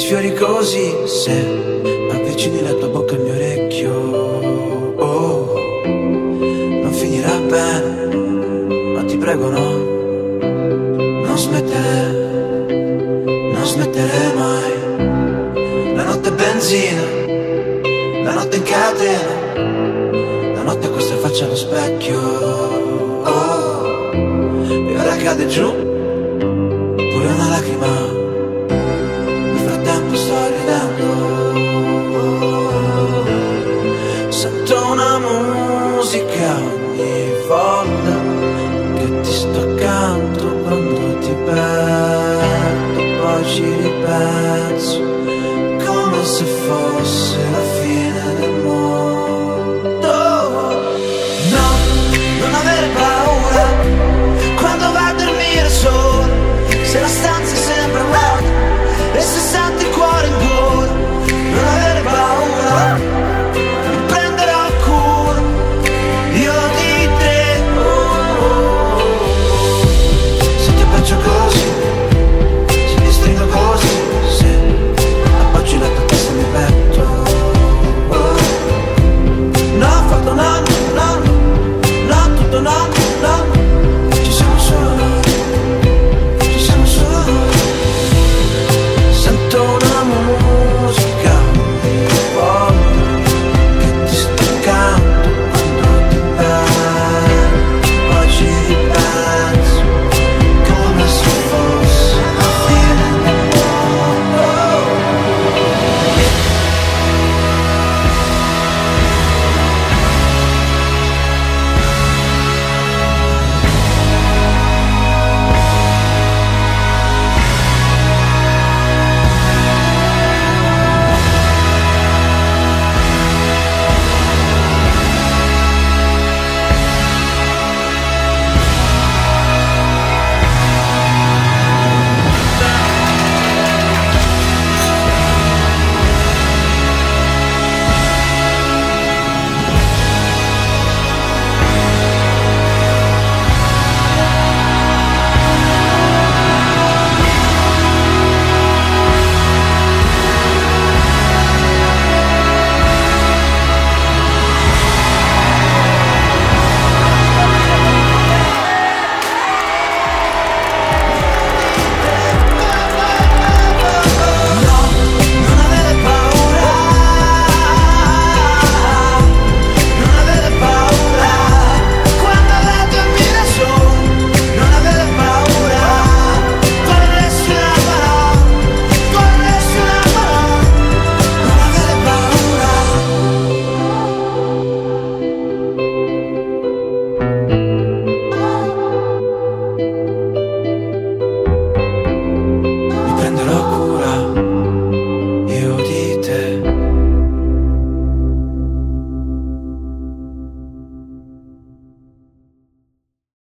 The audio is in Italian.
sfiori così, se avvicini la tua bocca al mio orecchio, oh, non finirà bene, ma ti prego no, non smettere, non smettere mai. La notte è benzina, la notte in catena, la notte questa faccia allo specchio, oh, e ora cade giù Sento una musica ogni volta